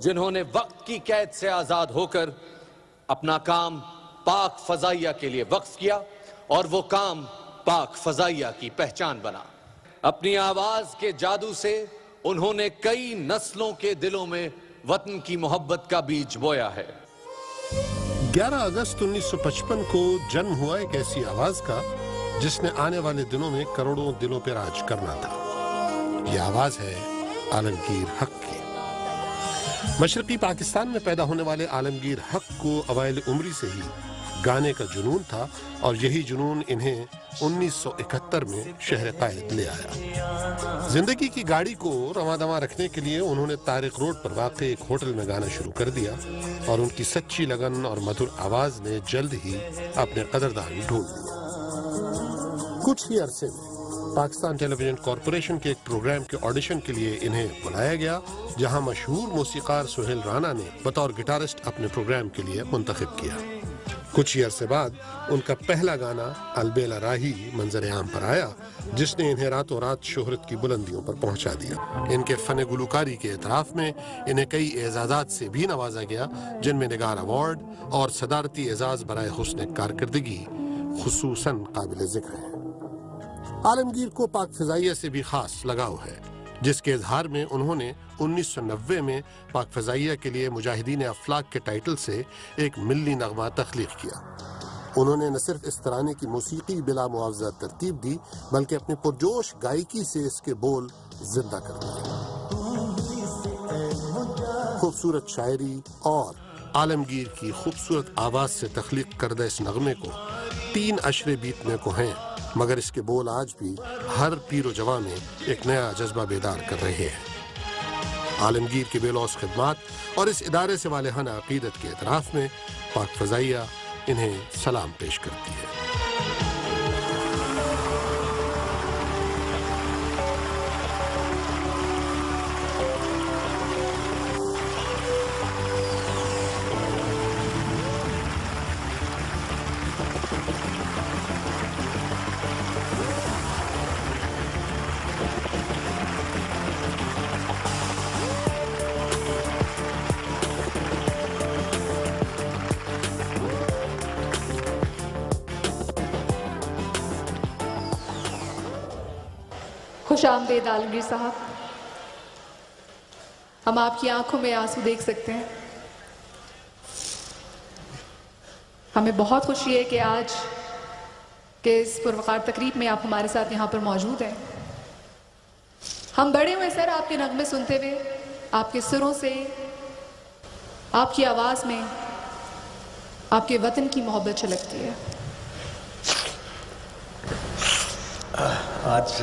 جنہوں نے وقت کی قید سے آزاد ہو کر اپنا کام پاک فضائیہ کے لیے وقف کیا اور وہ کام پاک فضائیہ کی پہچان بنا۔ اپنی آواز کے جادو سے انہوں نے کئی نسلوں کے دلوں میں وطن کی محبت کا بیج بویا ہے۔ گیارہ اگست انیس سو پچپن کو جنم ہوا ایک ایسی آواز کا جس نے آنے والے دنوں میں کروڑوں دلوں پر راج کرنا تھا۔ یہ آواز ہے عالمگیر حق کی۔ مشرقی پاکستان میں پیدا ہونے والے عالمگیر حق کو اوائل عمری سے ہی گانے کا جنون تھا اور یہی جنون انہیں انیس سو اکہتر میں شہر قائد لے آیا۔ زندگی کی گاڑی کو رواں دواں رکھنے کے لیے انہوں نے تارق روڈ پر واقع ایک ہوٹل میں گانا شروع کر دیا اور ان کی سچی لگن اور مدھر آواز نے جلد ہی اپنے قدردان ڈھونڈ لیا۔ کچھ ہی عرصے میں پاکستان ٹیلی ویژن کارپوریشن کے ایک پروگرام کے آڈیشن کے لیے انہیں بلایا گیا، جہاں مشہور موسیقار سہیل رانا نے بطور گٹارسٹ اپنے پروگرام کے لیے منتخب کیا۔ کچھ ہی عرصے بعد ان کا پہلا گانا البیلا راہی منظر عام پر آیا، جس نے انہیں راتوں رات شہرت کی بلندیوں پر پہنچا دیا۔ ان کے فن گلوکاری کے اعتراف میں انہیں کئی اعزازات سے بھی نوازا گیا، جن میں نگار ایوارڈ اور صدارتی اعزاز برائے حسن کارکردگی خصوصاً قابل ذکر ہیں۔ عالمگیر کو پاک فضائیہ سے بھی خاص لگاؤ ہے، جس کے اظہار میں انہوں نے انیس سو نوے میں پاک فضائیہ کے لیے مجاہدین افلاق کے ٹائٹل سے ایک ملی نغمہ تخلیق کیا۔ انہوں نے نہ صرف اس ترانے کی موسیقی بلا معاوضہ ترتیب دی، بلکہ اپنے پرجوش گائکی سے اس کے بول زندہ کر دیے۔ خوبصورت شاعری اور عالمگیر کی خوبصورت آواز سے تخلیق کردہ اس نغمے کو تین اشرے بیتنے کو ہیں۔ مگر اس کے بول آج بھی ہر پیر و جوان میں ایک نیا جذبہ بیدار کر رہے ہیں۔ عالمگیر کی بے لوس خدمات اور اس ادارے سے والہانہ عقیدت کے اعتراف میں پاک فضائیہ انہیں سلام پیش کرتی ہے۔ خوش آمدید عالمگیر صاحب۔ ہم آپ کی آنکھوں میں آنسو دیکھ سکتے ہیں۔ ہمیں بہت خوشی ہے کہ آج کے اس پروقار تقریب میں آپ ہمارے ساتھ یہاں پر موجود ہیں۔ ہم بڑے ہوئے سر، آپ کے نغمے سنتے ہوئے، آپ کے سروں سے، آپ کی آواز میں آپ کے وطن کی محبت چھلکتی ہے۔ آج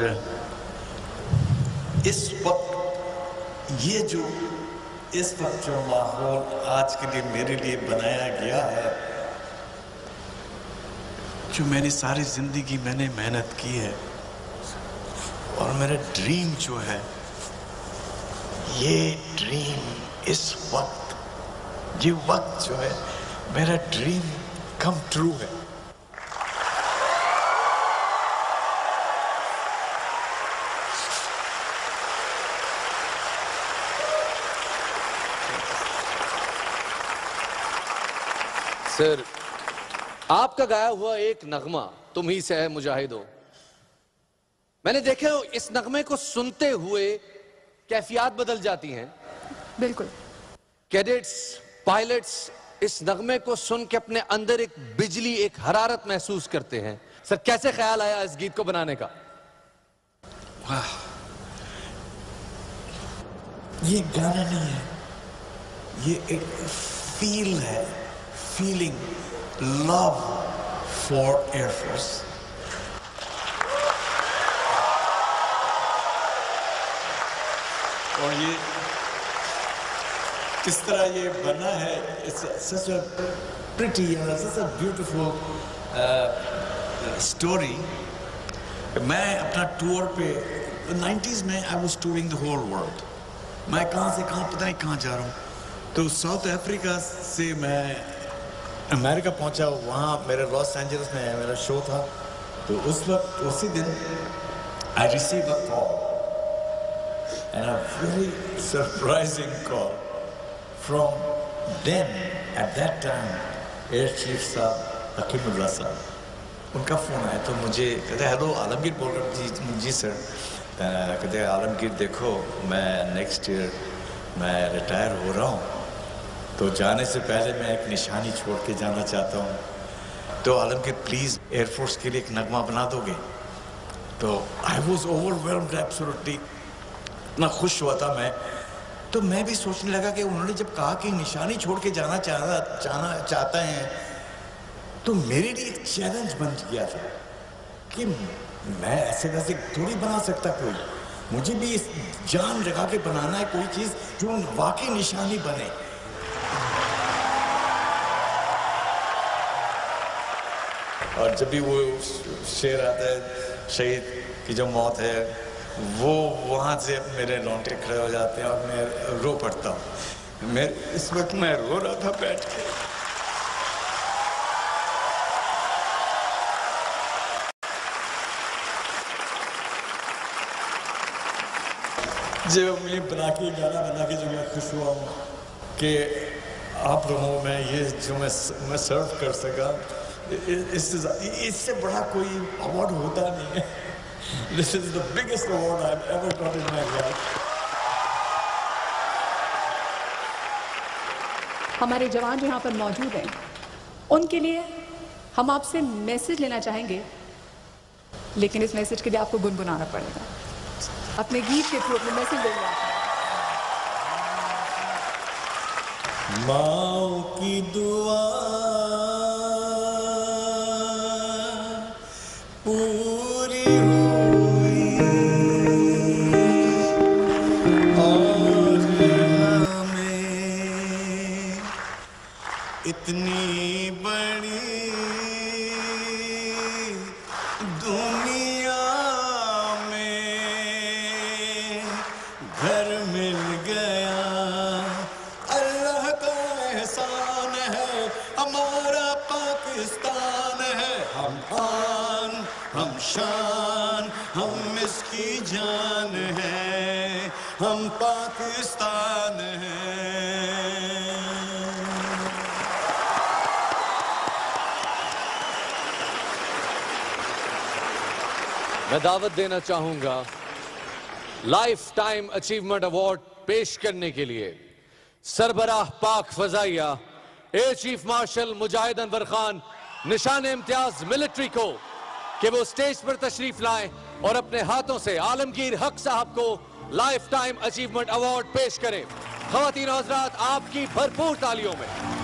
اس وقت یہ جو اس وقت جو ماحول آج کے لیے میرے لیے بنایا گیا ہے، جو میں نے ساری زندگی میں نے محنت کی ہے اور میرا ڈریم جو ہے، یہ ڈریم اس وقت، یہ وقت جو ہے، میرا ڈریم کم ٹرو ہے۔ سر آپ کا گایا ہوا ایک نغمہ تم ہی سے ہے مجاہدو میں نے دیکھا اس نغمے کو سنتے ہوئے کیفیات بدل جاتی ہیں۔ بالکل۔ کیڈٹس پائلٹس اس نغمے کو سن کے اپنے اندر ایک بجلی ایک حرارت محسوس کرتے ہیں۔ سر کیسے خیال آیا اس گیت کو بنانے کا؟ یہ گانا نہیں ہے یہ ایک فیل ہے۔ Feeling love for air force اور یہ کس طرح یہ بنا ہے such a pretty such a beautiful story میں اپنا ٹور پہ نائنٹیز میں I was touring the whole world میں کہاں سے کہاں پتہ نہیں کہاں جا رہا ہوں تو ساؤتھ افریقہ سے میں امریکہ پہنچا، وہاں میرے لاس اینجلس میں میرا شو تھا۔ تو اس وقت، اسی دن I receive a call and a very surprising call from then at that time air chief صاحب حکیم اللہ صاحب ان کا فون آیا تو مجھے کہتے ہیں ہیلو عالمگیر بول رہے جی جی سر کہتے ہیں عالمگیر، دیکھو، میں نیکسٹ ایئر میں ریٹائر ہو رہا ہوں۔ تو جانے سے پہلے میں ایک نشانی چھوڑ کے جانا چاہتا ہوں۔ تو عالم کے پلیز ایئر فورس کے لیے ایک نغمہ بنا دو گے۔ تو آئی واز اوور ویلڈ اتنا خوش ہوا تھا میں۔ تو میں بھی سوچنے لگا کہ انہوں نے جب کہا کہ نشانی چھوڑ کے جانا چاہنا چاہنا چاہتا ہے، تو میرے لیے ایک چیلنج بن گیا تھا کہ میں ایسے ویسے تھوڑی بنا سکتا کوئی۔ مجھے بھی اس جان لگا کے بنانا ہے کوئی چیز جو واقعی نشانی بنے۔ اور جب بھی وہ شعر آتا ہے، شہید کی جو موت ہے، وہ وہاں سے میرے لونٹے کھڑے ہو جاتے ہیں اور میں رو پڑتا ہوں۔ میں اس وقت میں رو رہا تھا بیٹھ کے۔ جب یہ بنا کے، گانا بنا کے جو میں خوش ہوا ہوں کہ آپ لوگوں میں یہ جو میں سرو کر سکا۔ اس سے بڑا کوئی اوارڈ ہوتا نہیں ہے۔ This is the biggest I ever got in my life ہمارے جوان جو یہاں پر موجود ہیں ان کے لیے ہم آپ سے میسج لینا چاہیں گے لیکن اس میسج کے لیے آپ کو گنگنانا پڑے گا۔ اپنے گیت کے تھرو اپنے میسج دیں گے ماؤ کی دعا اتنی بڑی دنیا میں گھر مل گیا۔ اللہ کا احسان ہے، ہمارا پاکستان ہے۔ ہم آن ہم شان، ہم اس کی جان ہے۔ ہم پاکستان میں دعوت دینا چاہوں گا، لائف ٹائم اچیومنٹ اوارڈ پیش کرنے کے لیے سربراہ پاک فضائیہ، air chief marshal Mujahid Anwar Khan, نشان امتیاز ملٹری کو کہ وہ سٹیج پر تشریف لائیں اور اپنے ہاتھوں سے عالمگیر حق صاحب کو لائف ٹائم اچیومنٹ اوارڈ پیش کریں۔ خواتین حضرات، آپ کی بھرپور تالیوں میں۔